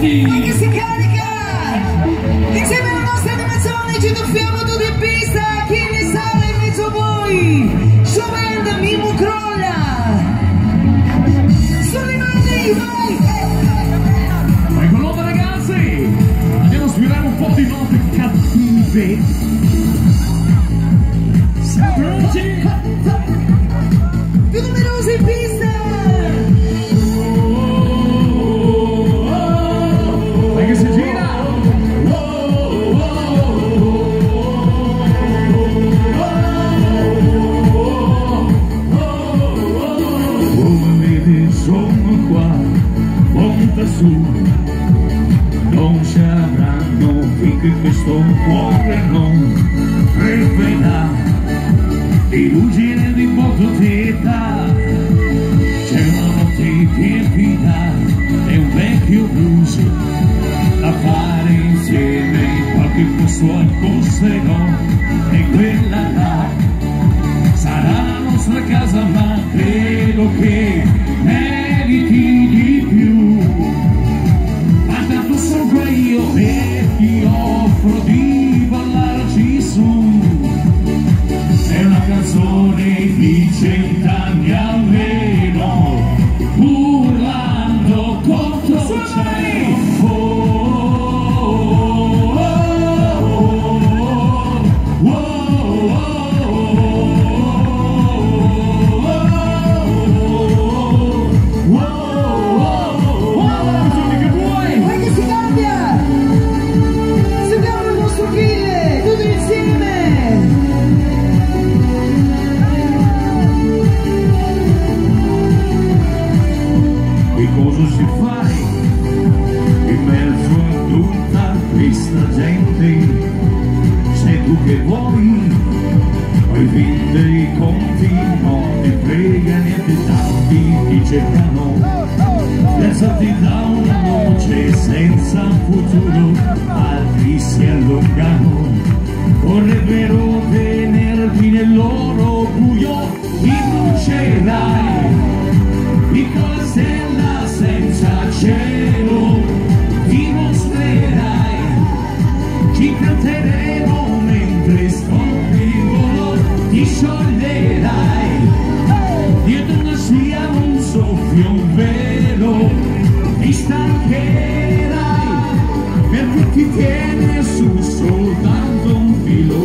Brasil! Vedi sono qua, monta su, non ci avranno finché questo cuore non creperà di ruggine di motocicletta c'è una notte tiepida e un vecchio blues da fare insieme. In qualche posto al Corsego e quella casa ma credo che meriti Che cosa si fa in mezzo a tutta questa gente? Se tu che vuoi, poi vinde i conti, non ti frega niente tanti ti cercano. Pensati da una noce senza futuro, altri si allungano. Vorrebbero tenerti nel loro buio, innuncerai piccola stella senza cielo dimostrerai ci canteremo mentre scopri il volo ti scioglierai dietro una scia un soffio un velo ti stancherai perché ti tiene su soltanto un filo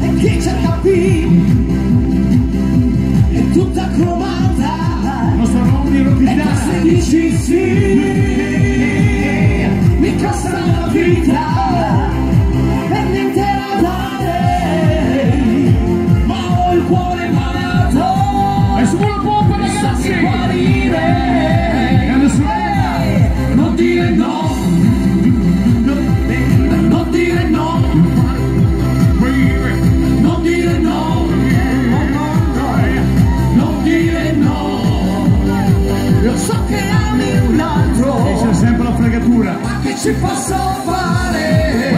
E chi ci capì È tutta cromata. Nostra Ronny E Rockitana queste dici sì. Mi costa la vita. E niente da dare Ma ho il cuore malato. E su una altro C'è sempre la fregatura ma che ci posso fare?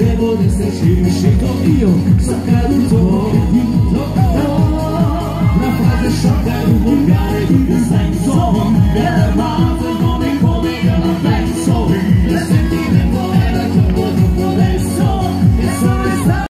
devo de sentir chicotinho Sacar o fogo, não, não Na fase choca do lugar e do design